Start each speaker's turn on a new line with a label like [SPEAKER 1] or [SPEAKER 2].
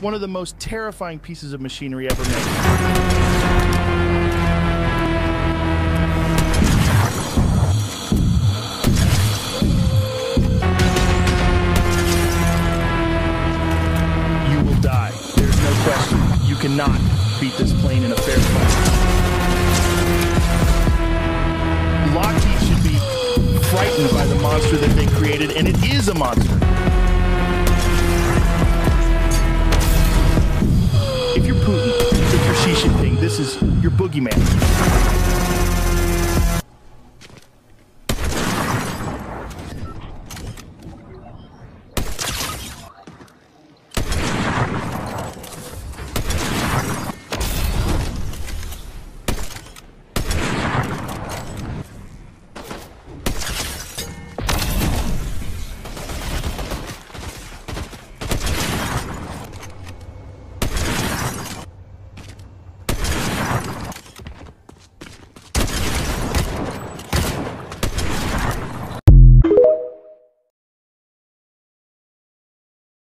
[SPEAKER 1] one of the most terrifying pieces of machinery ever made. You will die. There's no question. You cannot beat this plane in a fair fight. Lockheed should be frightened by the monster that they created, and it is a monster. is your boogeyman.